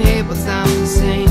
unable me sound the same.